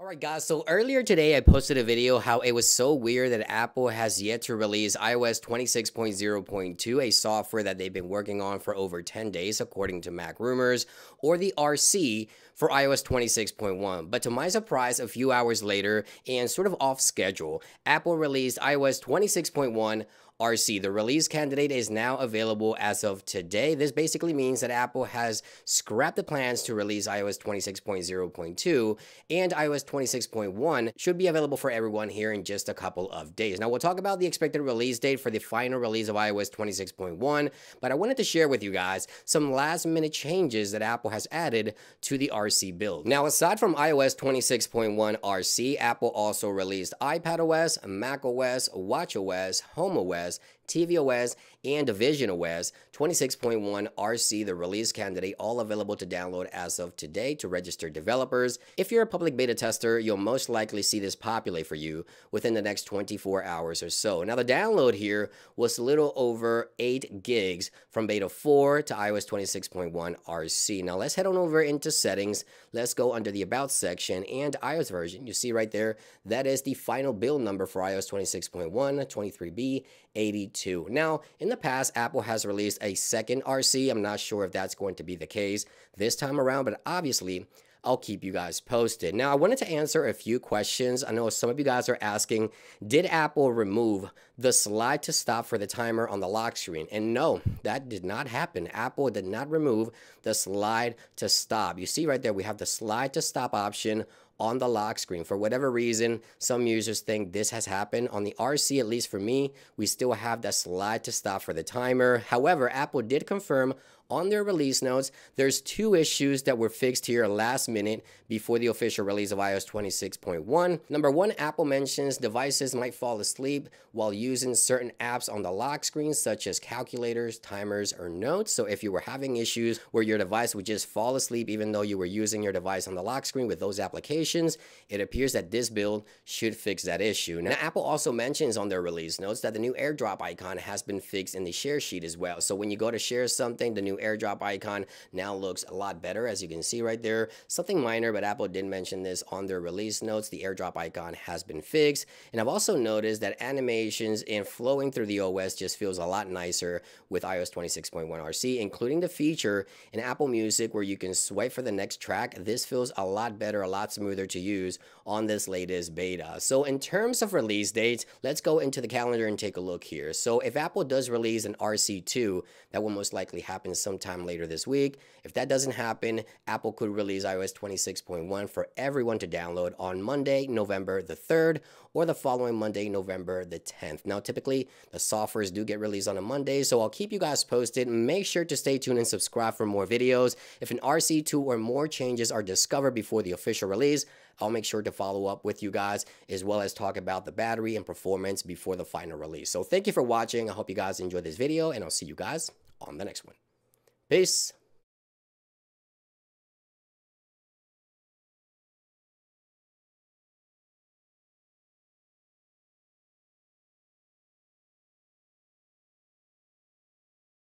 Alright guys, so earlier today I posted a video how it was so weird that Apple has yet to release iOS 26.0.2, a software that they've been working on for over 10 days according to Mac Rumors, or the RC for iOS 26.1. But to my surprise, a few hours later, and sort of off schedule, Apple released iOS 26.1 RC. The release candidate is now available as of today. This basically means that Apple has scrapped the plans to release iOS 26.0.2 and iOS 26.1 should be available for everyone here in just a couple of days. Now, we'll talk about the expected release date for the final release of iOS 26.1, but I wanted to share with you guys some last minute changes that Apple has added to the RC build. Now, aside from iOS 26.1 RC, Apple also released iPadOS, macOS, watchOS, HomeOS, OS, tvOS, and VisionOS 26.1 RC, the release candidate, all available to download as of today to registered developers. If you're a public beta tester, you'll most likely see this populate for you within the next 24 hours or so. Now, the download here was a little over 8 gigs from beta 4 to iOS 26.1 RC. Now, let's head on over into settings. Let's go under the About section and iOS version. You see right there, that is the final build number for iOS 26.1, 23B, 82. Now, in the past, Apple has released a second RC. I'm not sure if that's going to be the case this time around, but obviously, I'll keep you guys posted. Now, I wanted to answer a few questions. I know some of you guys are asking, did Apple remove the slide to stop for the timer on the lock screen? And no, that did not happen. Apple did not remove the slide to stop. You see right there, we have the slide to stop option on the lock screen. For whatever reason, some users think this has happened. On the RC, at least for me, we still have that slide to stop for the timer. However, Apple did confirm on their release notes, there's two issues that were fixed here last minute before the official release of iOS 26.1. Number one, Apple mentions devices might fall asleep while using certain apps on the lock screen, such as calculators, timers, or notes. So if you were having issues where your device would just fall asleep even though you were using your device on the lock screen with those applications, it appears that this build should fix that issue. Now, Apple also mentions on their release notes that the new airdrop icon has been fixed in the share sheet as well. So when you go to share something, the new airdrop icon now looks a lot better as you can see right there. Something minor, but Apple did mention this on their release notes. The airdrop icon has been fixed. And I've also noticed that animations and flowing through the OS just feels a lot nicer with iOS 26.1 RC, including the feature in Apple Music where you can swipe for the next track. This feels a lot better, a lot smoother to use on this latest beta. So in terms of release dates, let's go into the calendar and take a look here. So if Apple does release an RC2, that will most likely happen sometime later this week. If that doesn't happen, Apple could release iOS 26.1 for everyone to download on Monday, November the 3rd, or the following Monday, November the 10th. Now, typically, the softwares do get released on a Monday, so I'll keep you guys posted. Make sure to stay tuned and subscribe for more videos. If an RC2 or more changes are discovered before the official release, I'll make sure to follow up with you guys as well as talk about the battery and performance before the final release. So thank you for watching. I hope you guys enjoyed this video and I'll see you guys on the next one. Peace.